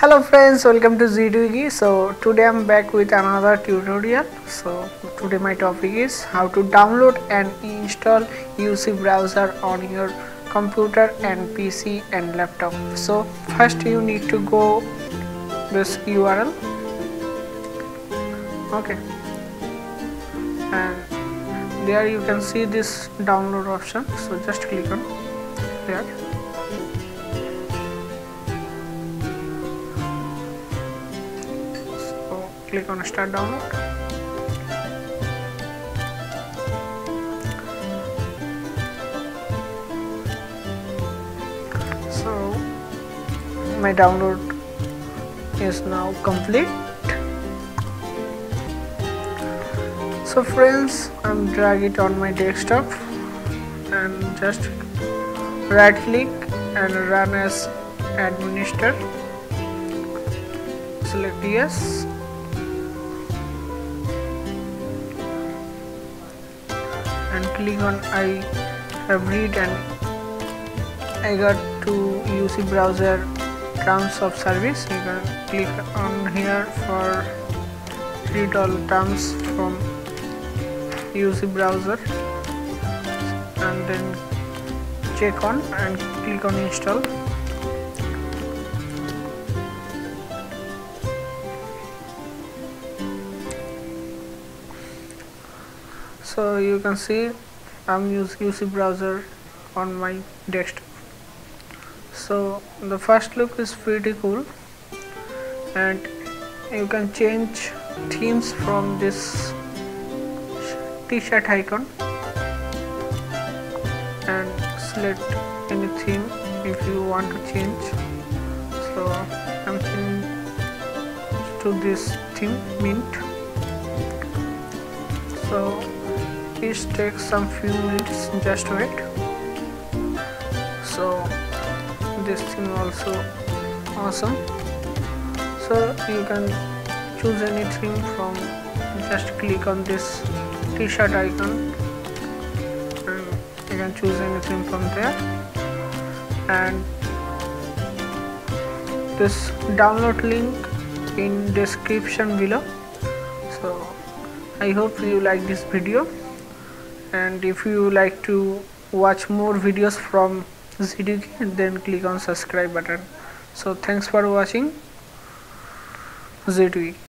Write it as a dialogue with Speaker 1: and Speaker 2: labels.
Speaker 1: hello friends welcome to ZeetWiki so today i'm back with another tutorial. So today my topic is how to download and install uc browser on your computer and pc and laptop. So first you need to go this url okay. And there you can see this download option. So just click on there click on start download. So my download is now complete. So friends I'm drag it on my desktop and just right click and run as administrator select yes and click on I have read and I got to UC browser terms of service. You can click on here for read all terms from UC browser and then check on and click on install so you can see I'm using UC browser on my desktop. So the first look is pretty cool. And you can change themes from this t-shirt icon and select any theme if you want to change. So I'm changing to this theme mint. So please take some few minutes just wait. So this thing also awesome. So you can choose anything from just click on this t-shirt icon. You can choose anything from there. And this download link in description below. So i hope you like this video and if you like to watch more videos from ZeetWiki then click on subscribe button. So thanks for watching ZeetWiki